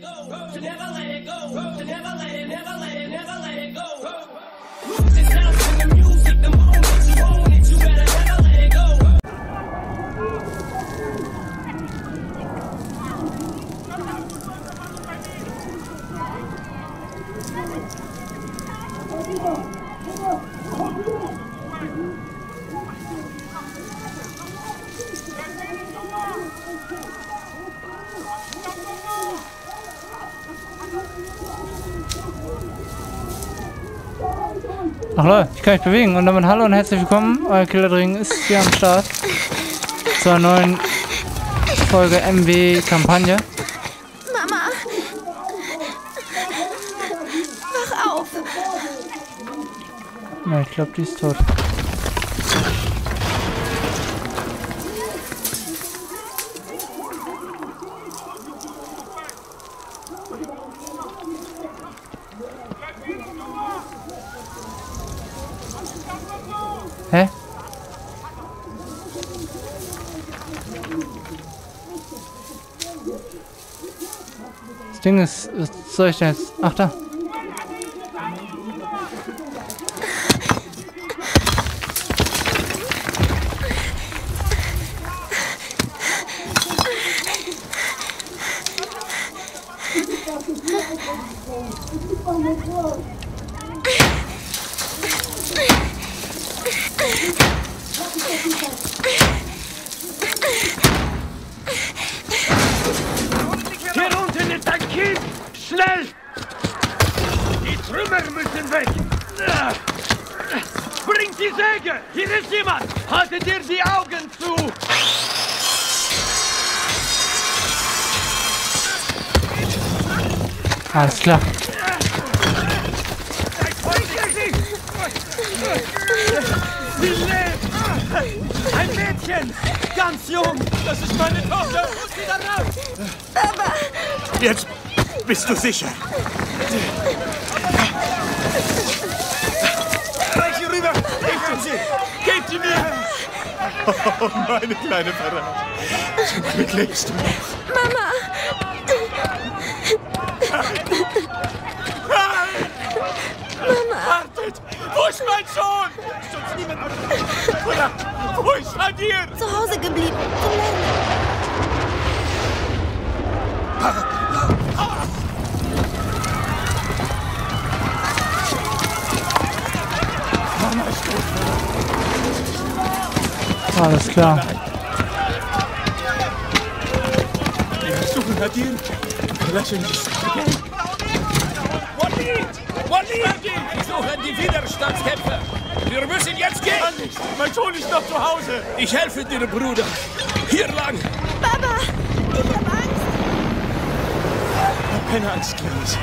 go. To never let it go. To never let it, never let it, never let it go. Ach Leute, ich kann mich bewegen und damit hallo und herzlich willkommen. Euer Killerdring ist hier am Start. Zur neuen Folge MW Kampagne. Mama! Wach auf! Ja, ich glaube, die ist tot. Das Ding ist, was soll ich denn jetzt? Ach da. Sie. Gebt sie mir! Oh, meine kleine Verrat. Zum Glück lebst du noch. Mama! Wartet! Wo ist mein Sohn? Sonst niemand... Oder, wo ist Nadir? Zu Hause geblieben. Lernen. Alles klar. Wir suchen Nadir. Lass ihn nicht. Walid! Walid! Wir suchen die Widerstandskämpfer! Wir müssen jetzt gehen! Mein Sohn ist noch zu Hause. Ich helfe dir, Bruder! Hier lang! Papa! Ich hab Angst! Hab keine Angst, Kleines.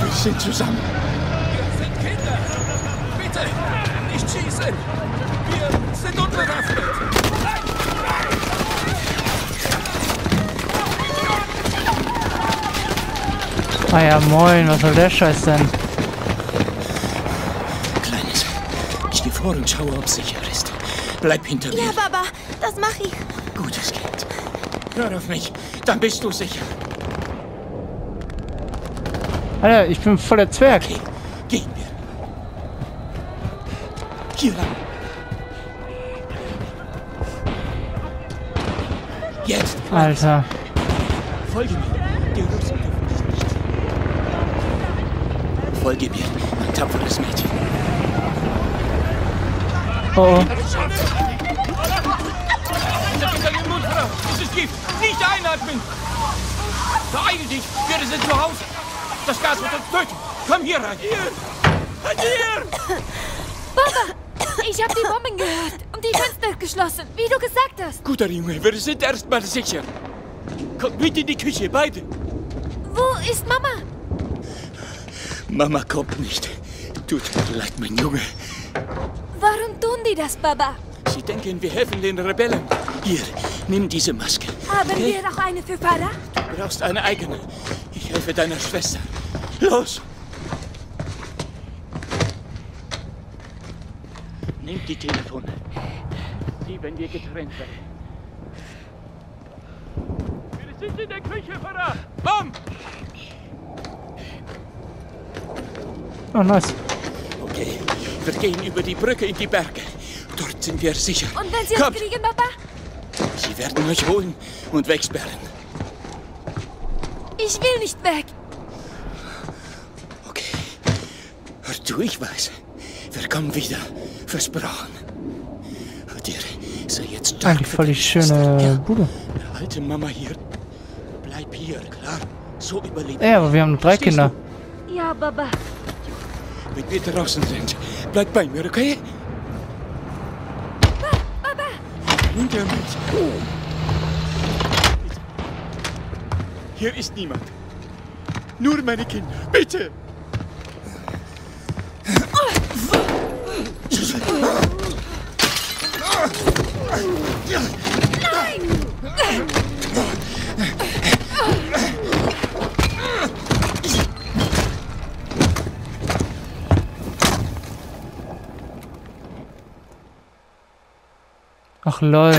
Wir sind zusammen. Wir sind Kinder! Bitte! Nicht schießen! Wir sind unbewaffnet! Ah ja, moin, was soll der Scheiß denn? Kleines, ich gehe vor und schaue, ob es sicher ist. Bleib hinter Ja, mir. Papa! Das mach ich. Gutes Kind. Hör auf mich. Dann bist du sicher. Alter, ich bin voll der Zwerg. Okay, gehen wir. Hier lang. Jetzt. Alter. Folge mir. Die Russen dürfen dich nicht sehen. Folge mir, mein tapferes Mädchen. Oh! Es ist Gift! Nicht einatmen! Beeil dich! Wir sind zu Hause! Das Gas wird uns töten! Komm hier rein! Hier! Hier! Ich habe die Bomben gehört und die Fenster geschlossen, wie du gesagt hast. Guter Junge, wir sind erstmal sicher. Kommt mit in die Küche, beide. Wo ist Mama? Mama kommt nicht. Tut mir leid, mein Junge. Warum tun die das, Baba? Sie denken, wir helfen den Rebellen. Hier, nimm diese Maske. Haben Okay? wir noch eine für Farah? Du brauchst eine eigene. Ich helfe deiner Schwester. Los! Nimm die Telefone. Sieh, wenn wir getrennt werden. Wir sind in der Küche, Farah! Komm! Oh, nice. Okay, wir gehen über die Brücke in die Berge. Dort sind wir sicher. Und wenn sie Kommt, uns kriegen, Papa? sie werden euch holen und wegsperren. Ich will nicht weg. Okay. Hör zu, ich weiß. Wir kommen wieder. Versprochen. Und ihr seid jetzt stark Eigentlich voll die schöne Ja, Bude. Halte Mama hier. Bleib hier, klar? So überleben. Ey, aber wir haben drei Kinder. Ja, Papa. Du? Wenn wir draußen sind, bleib bei mir, okay? Papa! Hinter mich. Hier ist niemand. Nur meine Kinder. Bitte! Ach lol.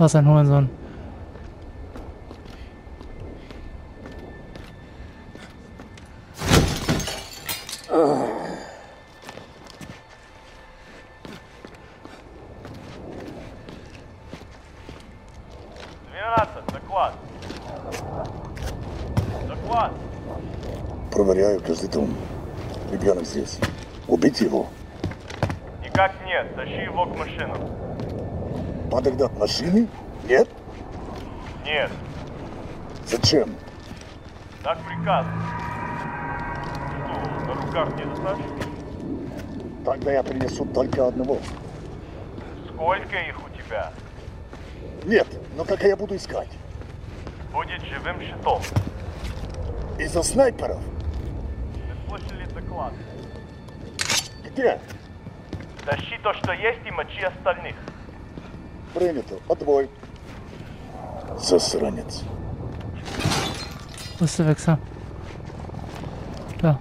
Was ein Hurensohn. Проверяю каждый дом. Ребенок здесь. Убить его? Никак нет. Тащи его к машинам. Подогнать машины? Нет? Нет. Зачем? Так приказ. Что, на руках не достаточно? Тогда я принесу только одного. Сколько их у тебя? Нет, но как я буду искать? Будет живым щитом. Из-за снайперов? Вы слышали доклад? Где? Тащи то, что есть, и мочи остальных. Принято. Отбой. Засранець. Лиси Векса. Так.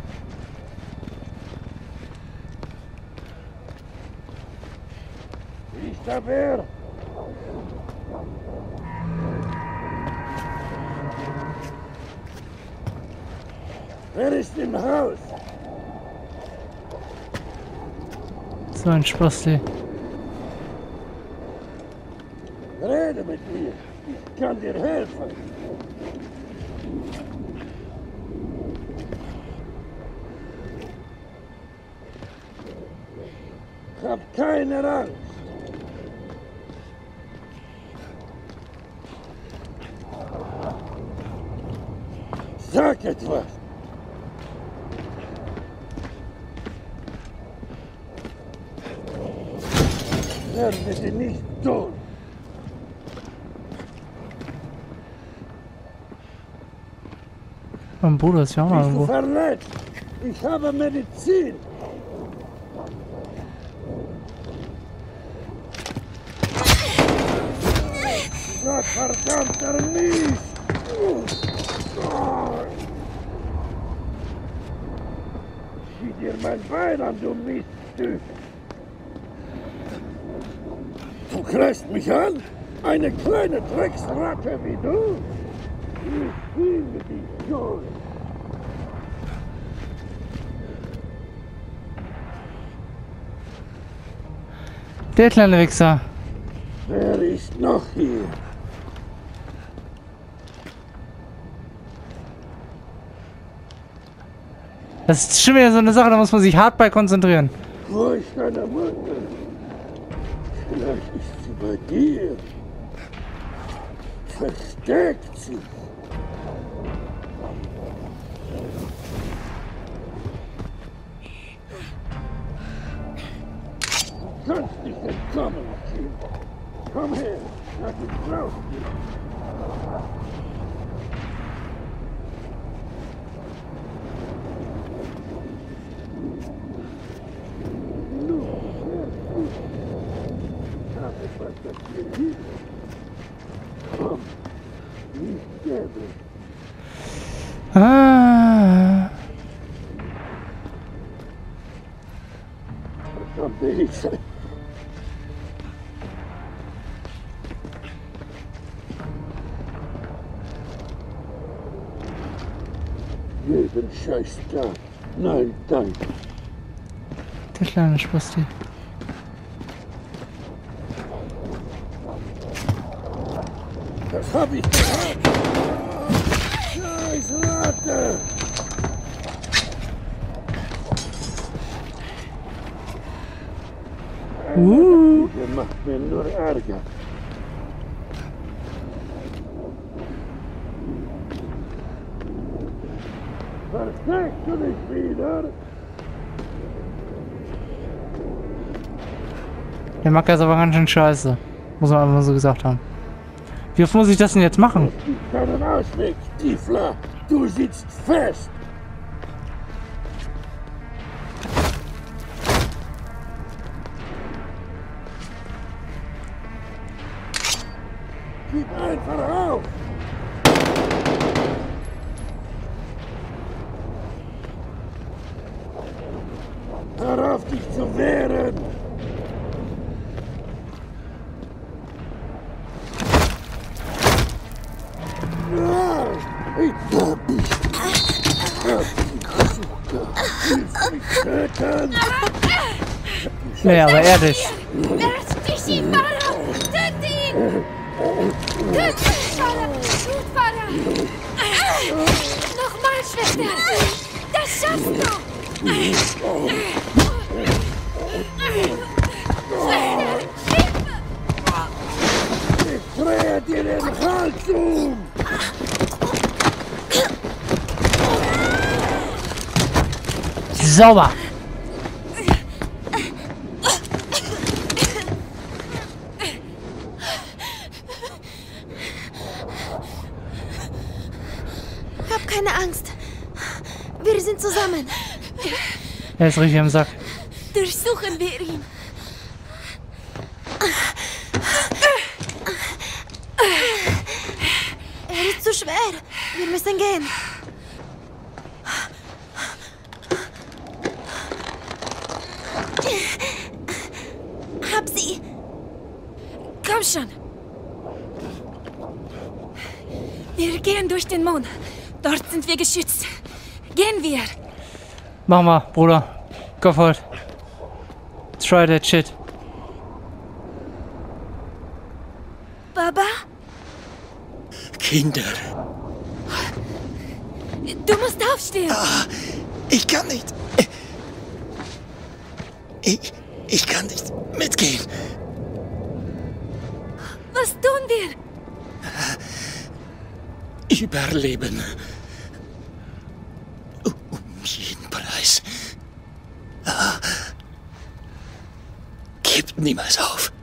Вір! So ein Spaß, Rede mit mir. Ich kann dir helfen. Hab keine Angst. Mein Bruder ist ja auch du irgendwo. verletzt? Ich habe Medizin. Gott verdammter Mies! Sieh dir mein Bein an, du Miststück! Du greifst mich an? Eine kleine Drecksratte wie du? Ich liebe dich schon! Der kleine Wichser. Wer ist noch hier? Das ist schon wieder so eine Sache, da muss man sich hart bei konzentrieren. Wo ist deine Mutter? Vielleicht ist sie bei dir. Versteckt sich. Gut. Ich habe etwas, das dir hilft. Komm, nicht gäbe. Ah. Verdammte Scheiß Tag. Nein, danke. Der kleine Spasti. Das hab ich gehört. Scheiß Ratte. Uh. Der macht mir nur Ärger. Dich wieder? Der mag das aber ganz schön scheiße. Muss man einfach so gesagt haben. Wie oft muss ich das denn jetzt machen? Es gibt keinen Ausweg, Tiefler. Du sitzt fest. Dich zu wehren. Ah, Ich hab Sauber. Hab keine Angst. Wir sind zusammen. Er ist richtig am Sack. Durchsuchen wir ihn. Er ist zu schwer. Wir müssen gehen. Hab sie. Komm schon! Wir gehen durch den Mond. Dort sind wir geschützt. Gehen wir! Mach mal, Bruder. Go for it. Try that shit. Baba? Kinder, Du musst aufstehen! ich kann nicht. Ich, ich kann nicht mitgehen. Was tun wir? Überleben. Um jeden Preis. Ah. Gebt niemals auf.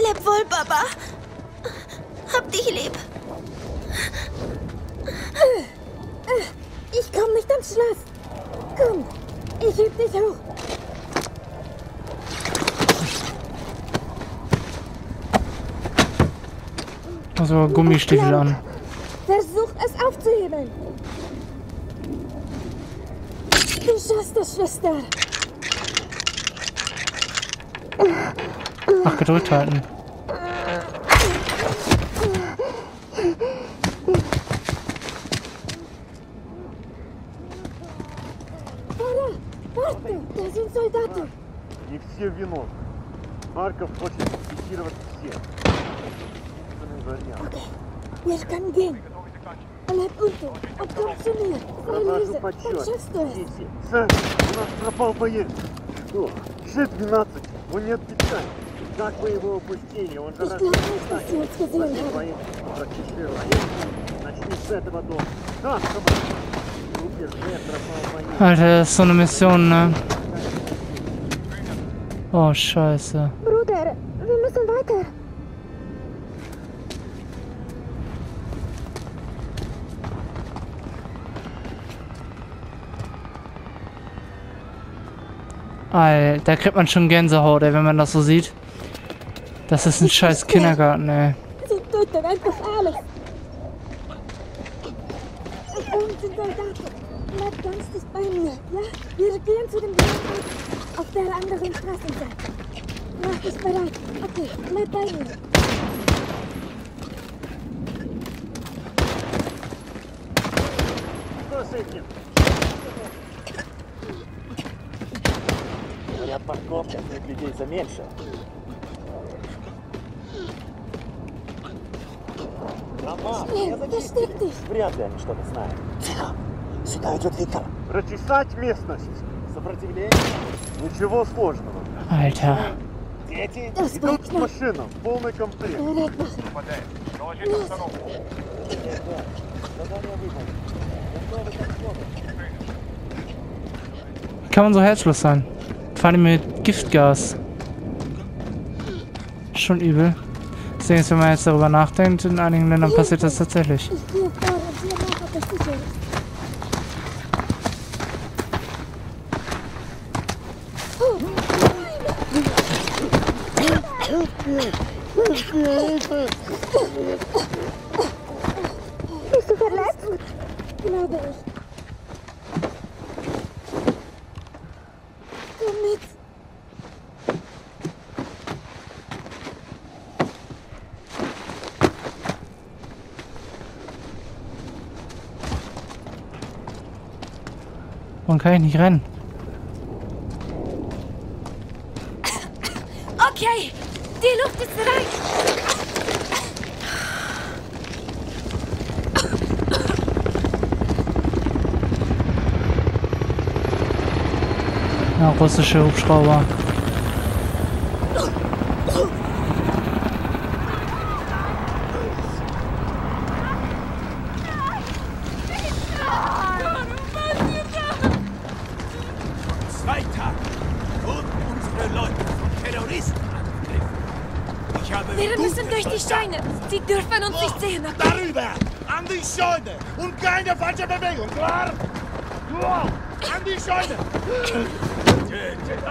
Leb wohl, Baba. Hab dich lieb. Komm nicht ans Schloss. Komm, ich heb dich hoch. Also Gummistiefel an. Versuch es aufzuheben. Du schaffst das, Schwester. Ach, gedrückt halten. Марков хочет фиксировать всех. Мелькандин! Она пульта! Открой сумер! Прошу почет! Дети! Сэр, у нас пропал боец! Что? Ж-12! Он не отвечает! Как вы его упустили? Он же раз а Начни с этого дома! Да, чтобы... Alter, das ist so eine Mission, ne? Oh, scheiße. Bruder, wir müssen weiter. Alter, da kriegt man schon Gänsehaut, ey, wenn man das so sieht. Das ist ein scheiß Kindergarten, ey. Sie töten einfach alles. Sind Soldaten. Bleib ganz dicht bei mir, ja? Wir gehen zu dem Gelände auf der anderen Straßenseite. Аккуратно, окей, мы парим. Что с этим? Я парковка, людей заменьше. Роман, Блин, да ты? Вряд ли они что-то знают. Тихо! Сюда идет Виктор. Прочесать местность. Сопротивление? Ничего сложного. Альта. Дети Das war идут к knapp. машинам. Полный комплект. Bereit machen. Los. Задание выполнено. Готовы к отходу. Kann man so herzlos sein? Vor allem mit Giftgas. Schon übel. Deswegen ist, wenn man jetzt darüber nachdenkt, in einigen Ländern passiert das tatsächlich. Kann ich nicht rennen? Okay, die Luft ist rein. Ja, russische Hubschrauber. Sie dürfen uns nicht sehen. okay? Darüber! An die Scheune! Und keine falsche Bewegung, klar? Wow. An die Scheune! Tötet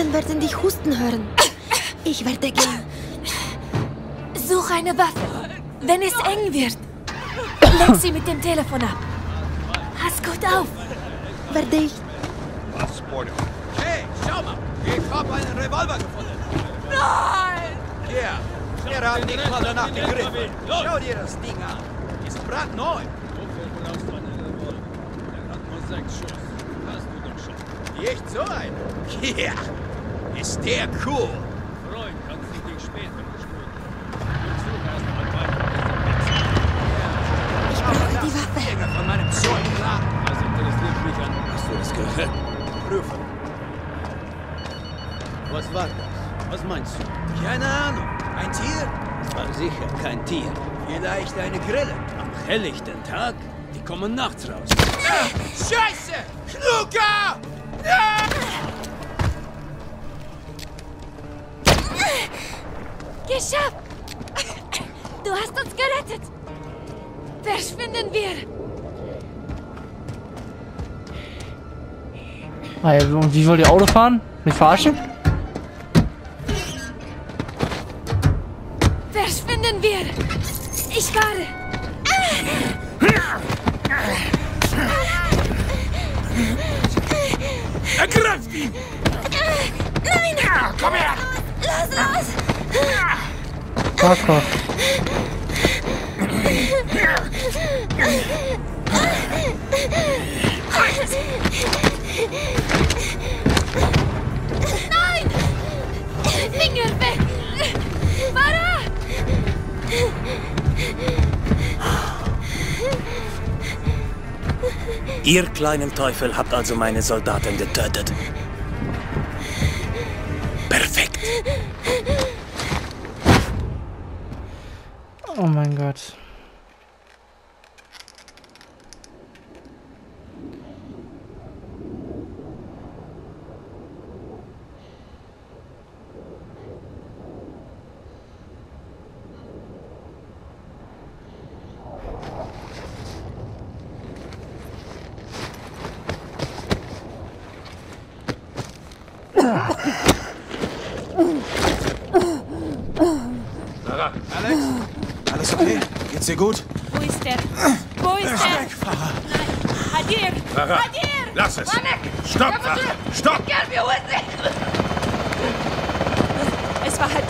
Soldaten werden dich husten hören. Ich werde gehen. Such eine Waffe. Wenn es eng wird, leg sie mit dem Telefon ab. Pass gut auf. Werde ich. Hey, schau mal! Ich habe einen Revolver gefunden. Nein! Hier, wir haben nicht mal danach gegriffen. Schau dir das Ding an. Ist brandneu. Echt so ein? Ja, ist der cool. Ich brauche die Waffe. Von meinem Zeug, klar. Das interessiert mich an. Hast du das gehört? Prüfen. Was war das? Was meinst du? Keine Ahnung. Ein Tier? Es war sicher kein Tier. Vielleicht eine Grille. Am helllichten Tag, die kommen nachts raus. Ah, Scheiße! Und wie wollt ihr Auto fahren? Mich verarschen? Verschwinden wir. Ich fahre. Ergreift ihn! Nein! Komm her! Los, Engel weg! Para! Ihr kleinen Teufel habt also meine Soldaten getötet.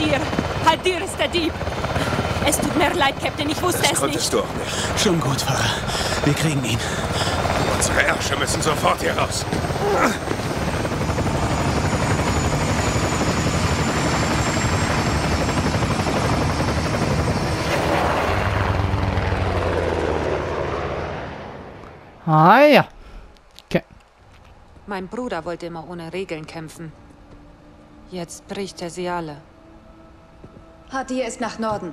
Es war Hadir. Hadir ist der Dieb. Es tut mir leid, Captain, ich wusste Das es konntest nicht. du auch nicht. Schon gut, Farah. Wir kriegen ihn. Unsere Ärsche müssen sofort hier raus. Ah ja. Okay. Mein Bruder wollte immer ohne Regeln kämpfen. Jetzt bricht er sie alle. Hadir ist nach Norden.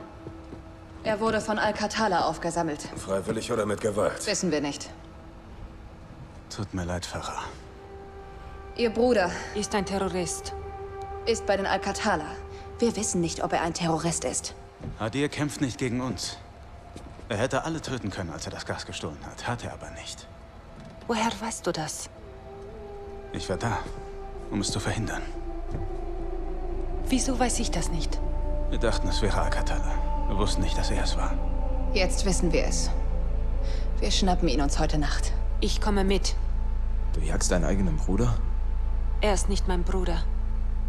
Er wurde von Al-Qatala aufgesammelt. Freiwillig oder mit Gewalt? Wissen wir nicht. Tut mir leid, Farah. Ihr Bruder Ist ein Terrorist. ist bei den Al-Qatala. Wir wissen nicht, ob er ein Terrorist ist. Hadir kämpft nicht gegen uns. Er hätte alle töten können, als er das Gas gestohlen hat. Hat er aber nicht. Woher weißt du das? Ich war da, um es zu verhindern. Wieso weiß ich das nicht? Wir dachten, es wäre Al-Qatala. Wir wussten nicht, dass er es war. Jetzt wissen wir es. Wir schnappen ihn uns heute Nacht. Ich komme mit. Du jagst deinen eigenen Bruder? Er ist nicht mein Bruder.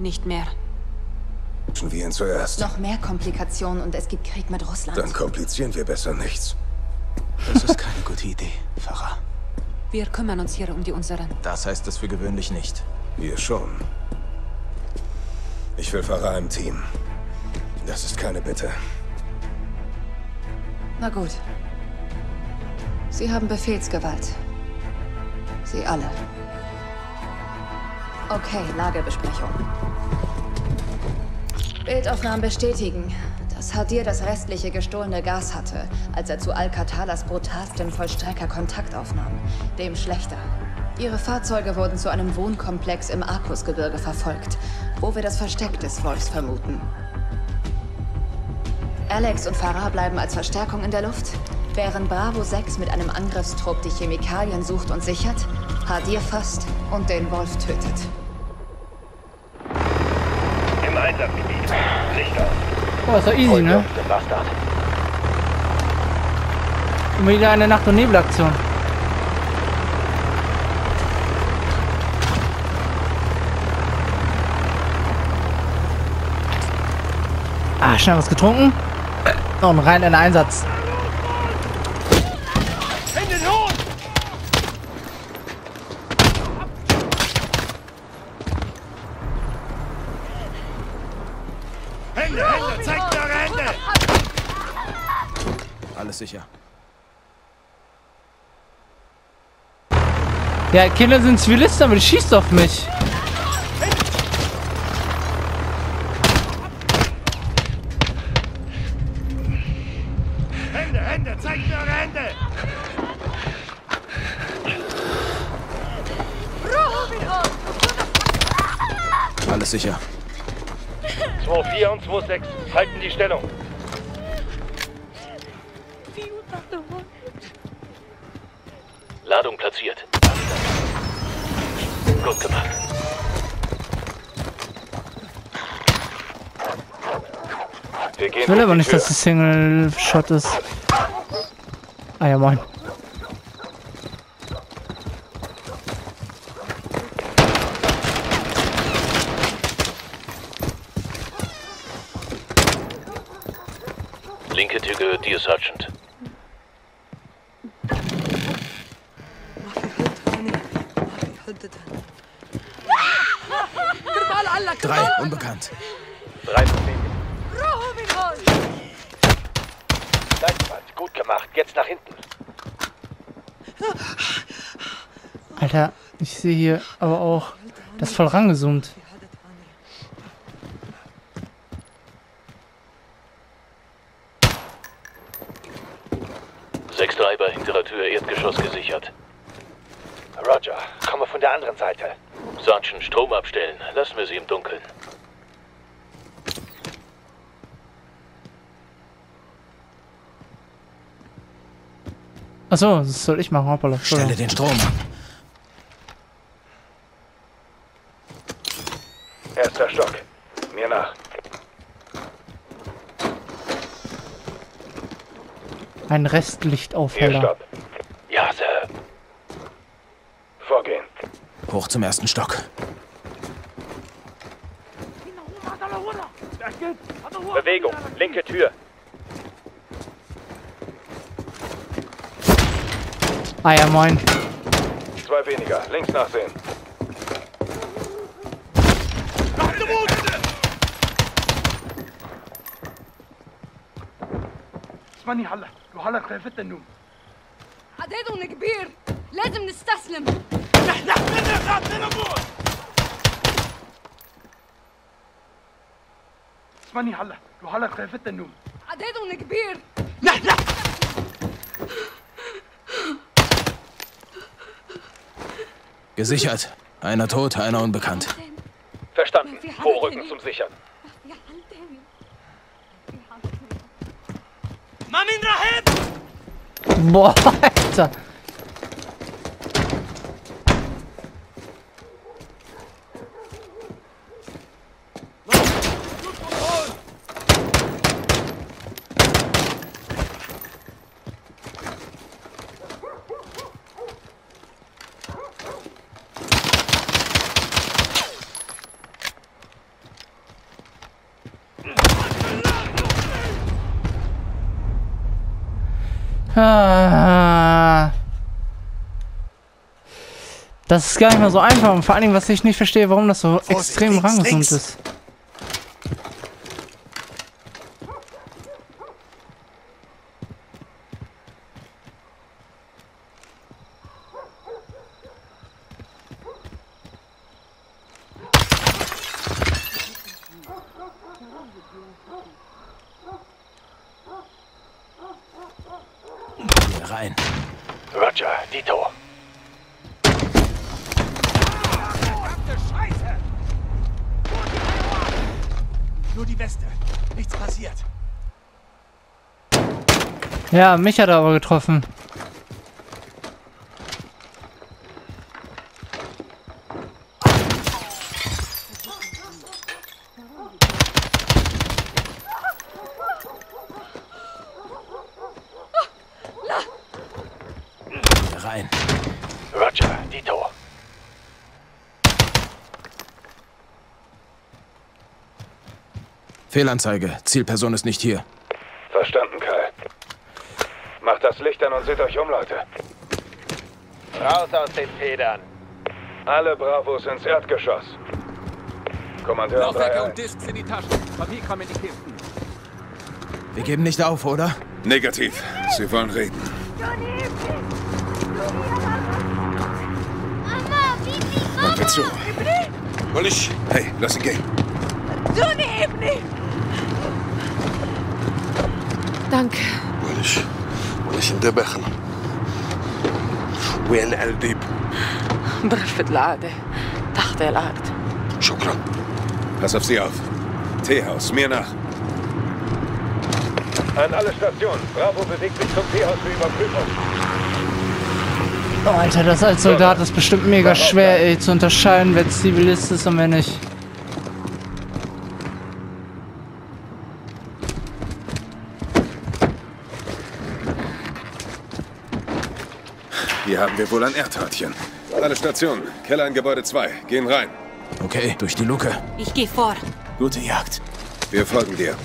Nicht mehr. Schon wir ihn zuerst. Noch mehr Komplikationen und es gibt Krieg mit Russland. Dann komplizieren wir besser nichts. Das ist keine gute Idee, Farah. Wir kümmern uns hier um die unseren. Das heißt es für gewöhnlich nicht. Wir schon. Ich will Farah im Team. Das ist keine Bitte. Na gut. Sie haben Befehlsgewalt. Sie alle. Okay, Lagebesprechung. Bildaufnahmen bestätigen, dass Hadir das restliche gestohlene Gas hatte, als er zu Al-Qatalas brutalstem Vollstrecker Kontakt aufnahm, dem Schlechter. Ihre Fahrzeuge wurden zu einem Wohnkomplex im Arkusgebirge verfolgt, wo wir das Versteck des Wolfs vermuten. Alex und Farah bleiben als Verstärkung in der Luft, während Bravo 6 mit einem Angriffstrupp die Chemikalien sucht und sichert, Hadir fasst und den Wolf tötet. Im Einsatzgebiet. Licht aus. Oh, ist doch easy, ne? Und wieder eine Nacht- und Nebelaktion. Ah, schnell was getrunken. Und rein in den Einsatz. Hände hoch! Hände, Hände, zeigt mir eure Hände! Alles sicher. Ja, Kinder sind Zivilisten, aber die schießt auf mich. Stellung. Ladung platziert. Gut gemacht. Wir gehen Ich will aber die nicht, Tür. dass es Single-Shot ist. Ah ja, moin. Linke Tür gehört dir, Sergeant. Drei, unbekannt. Drei Probleme. Gleichfalls. Gut gemacht. Jetzt nach hinten. Alter, ich sehe hier aber auch, das ist voll rangezoomt. Sechs Treiber hinterer Tür, Erdgeschoss gesichert. Roger, komme von der anderen Seite. Sergeant, Strom abstellen. Lassen wir sie im Dunkeln. Achso, das soll ich machen, hoppala. Stelle den Strom Erster Stock. Mir nach. Ein Hier, Restlichtaufheller. stopp. Ja, Sir. Vorgehen. Hoch zum ersten Stock. Bewegung. Linke Tür. Ah ja, moin. Zwei weniger. Links nachsehen. اسمعني هلا وهلا خايفت النوم عددهم كبير لازم نستسلم نحن احنا قاعدين نموت اسمعني هلا وهلا خايفت النوم عددهم كبير نحن Gesichert. Einer tot, einer unbekannt. Verstanden. Vorrücken zum Sichern. Boah, Alter. Das ist gar nicht mal so einfach und vor allen Dingen, was ich nicht verstehe, warum das so extrem links, rangezoomt links. ist. Hier rein. Roger. Dito. Scheiße! Nur Weste. Nichts passiert. Ja, mich hat er aber getroffen. Hier rein. Roger. Dito. Fehlanzeige. Zielperson ist nicht hier. Verstanden, Kai. Macht das Licht an und seht euch um, Leute. Raus aus den Federn. Alle Bravos ins Erdgeschoss. Kommandeur Laufwerke und Disks in die Taschen. Papier kam in die Kisten. Wir geben nicht auf, oder? Negativ. Sie wollen reden. Mama, wie Mama. zu. Hey, lass ihn gehen. Johnny, Danke. ولش ولش انتبه خنا وين الديب بغرفة العادة تحت الأرض شكرا Pass auf sie auf. Teehaus, mir nach. An alle Stationen. Bravo bewegt sich zum Teehaus für Überprüfung. Oh, Alter, das als Soldat ist bestimmt mega schwer, ey, zu unterscheiden, wer Zivilist ist und wer nicht. Hier haben wir wohl ein Erdhörtchen. Alle Stationen. Keller in Gebäude 2. Gehen rein. Okay, durch die Luke. Ich gehe vor. Gute Jagd. Wir folgen dir.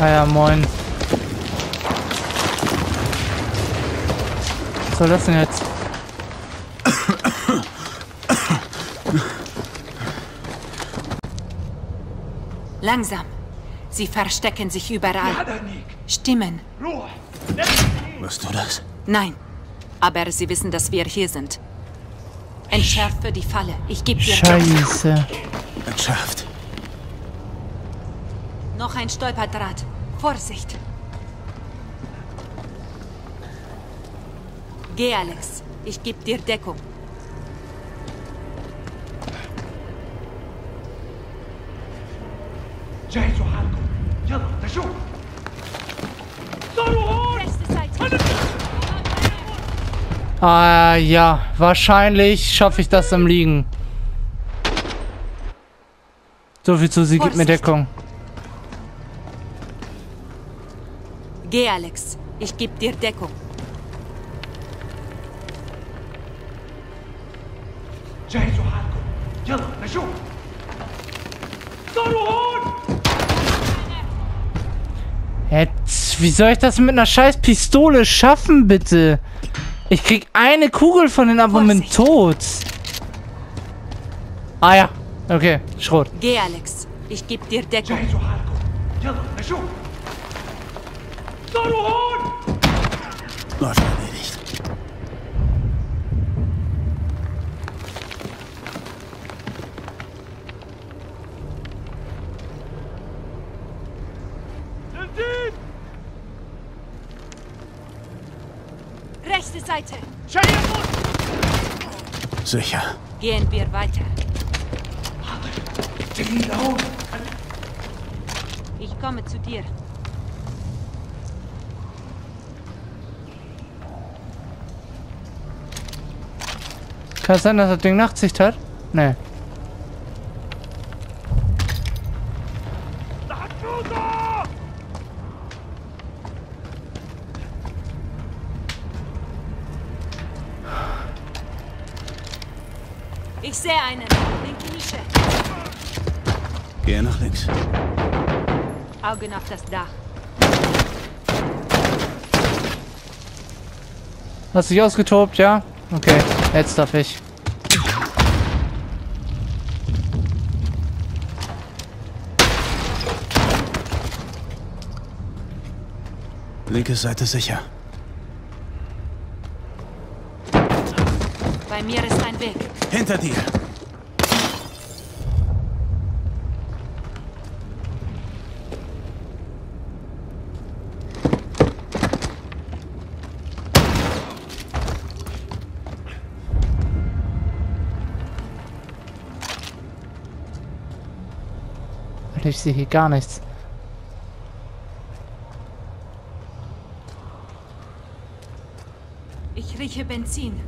Ah ja, moin. Was soll das denn jetzt? Langsam. Sie verstecken sich überall. Stimmen. Wirst du das? Nein. Aber sie wissen, dass wir hier sind. Entschärfe die Falle. Ich gebe dir Scheiße. Entschärft. noch ein Stolperdraht. Vorsicht. Geh, Alex. Ich gebe dir Deckung. Ah ja, wahrscheinlich schaffe ich das im Liegen. So viel zu, sie gibt mir Vorsicht. Deckung. Geh, Alex. Ich gebe dir Deckung. جهزوا حالكم يلا نشوف صاروا هون Jetzt, wie soll ich das mit einer scheiß Pistole schaffen, bitte? Ich krieg eine Kugel von den Abonnenten tot. Ah ja. Okay, Schrot. Geh, Alex. Ich geb dir Deckung. Not. Sicher. Gehen wir weiter. Ich komme zu dir. Kann es sein, dass das Ding Nachtsicht hat? Nee. Das Dach. Hast dich ausgetobt, ja? Okay, jetzt darf ich. Linke Seite sicher. Bei mir ist ein Weg. Hinter dir. Ich sehe hier gar nichts. Ich rieche Benzin.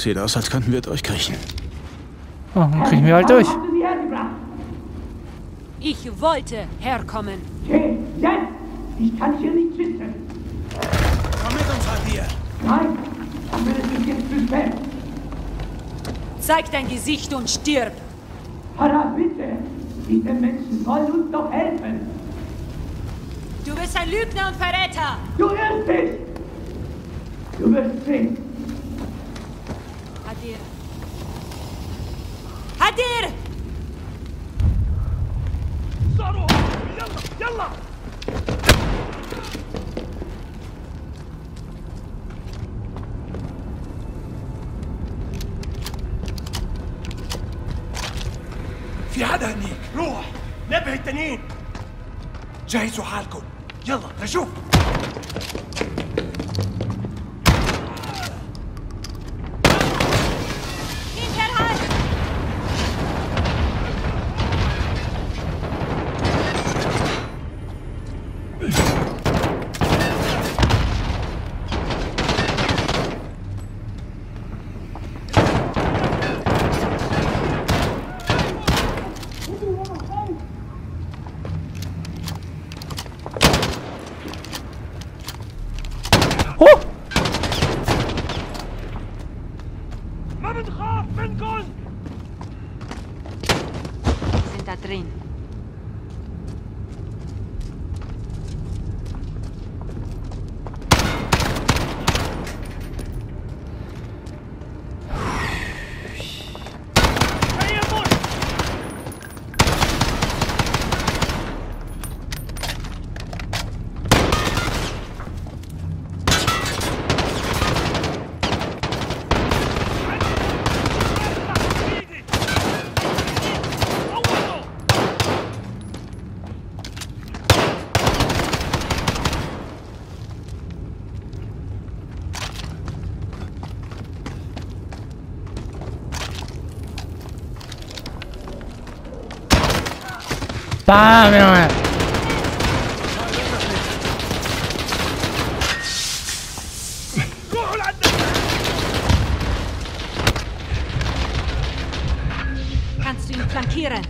Sieht aus, als könnten wir durchkriechen. Oh, dann kriegen wir halt durch. Ich wollte herkommen. Jetzt! Ich kann hier nicht sitzen. Komm mit uns, Hadir. Nein, aber es ist jetzt zu spät. Zeig dein Gesicht und stirb. Hara, bitte! Diese Menschen sollen uns doch helfen. Du bist ein Lügner und Verräter. Du irrst dich! Du wirst sehen. Hadir! صاروا. يلا يلا. في حدا هنيك. روح. نبه التانيين جهزوا حالكم. يلا نشوف. Bam, Junge! Kannst du ihn flankieren?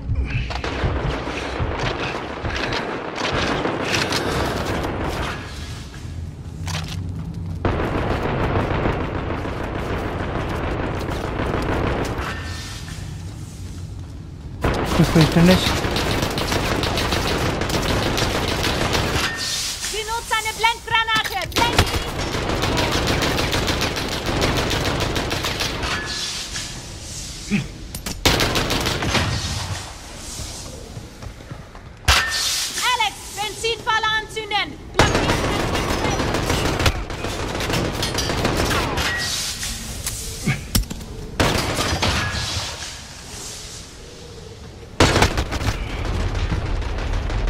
Das bringt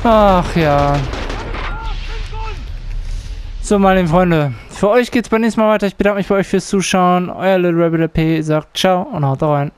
Ach ja. So, meine Freunde. Für euch geht's beim nächsten Mal weiter. Ich bedanke mich bei euch fürs Zuschauen. Euer Little Rabbit P sagt ciao und haut rein.